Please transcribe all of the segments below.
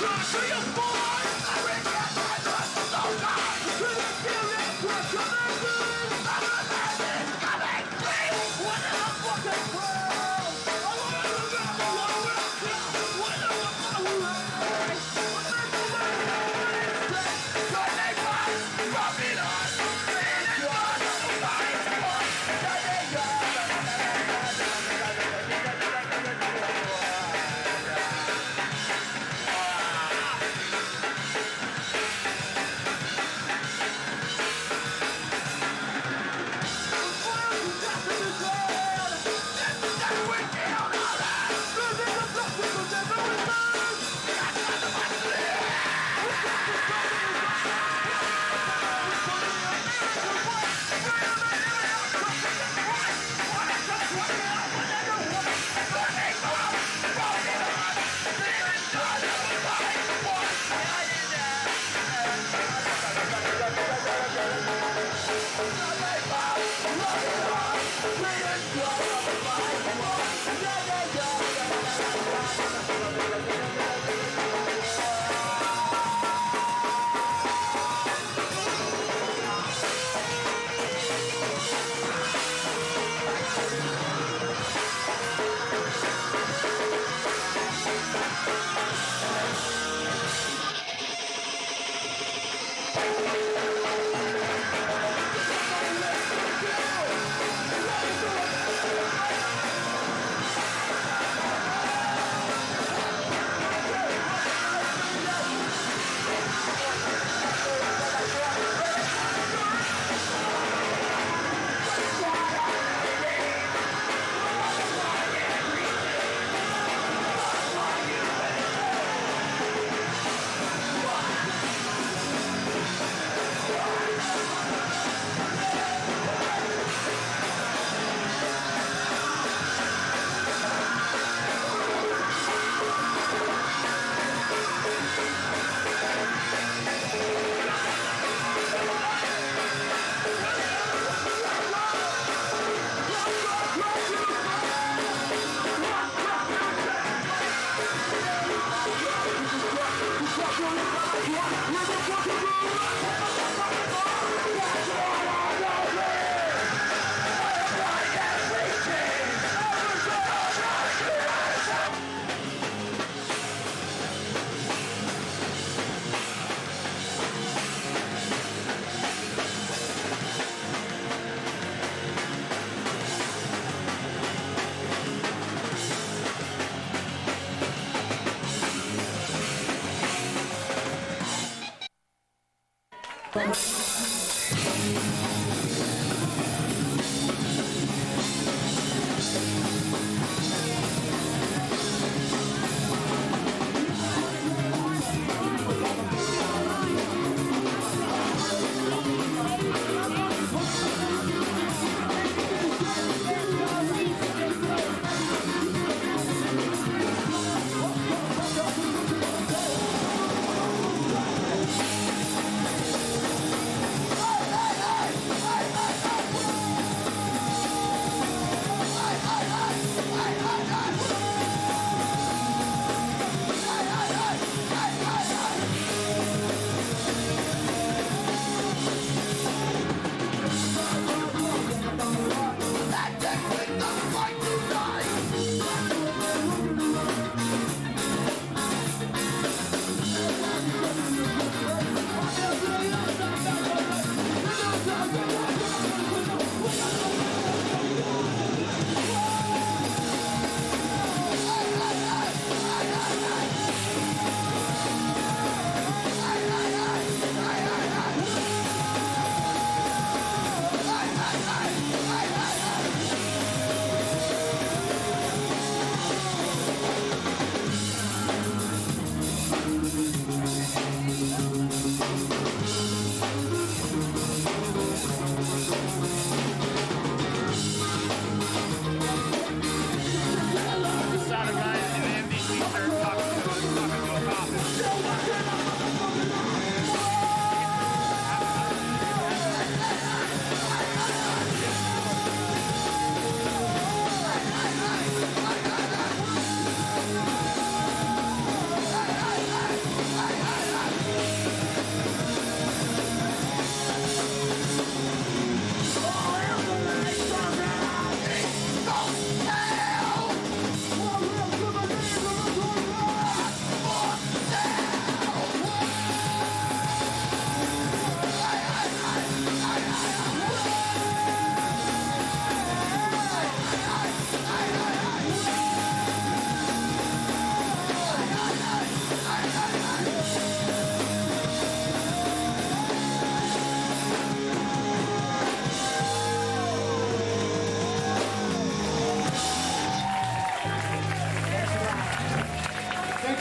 gonna your boy!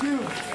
Thank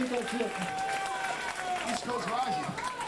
I think that's it. East Coast Rising.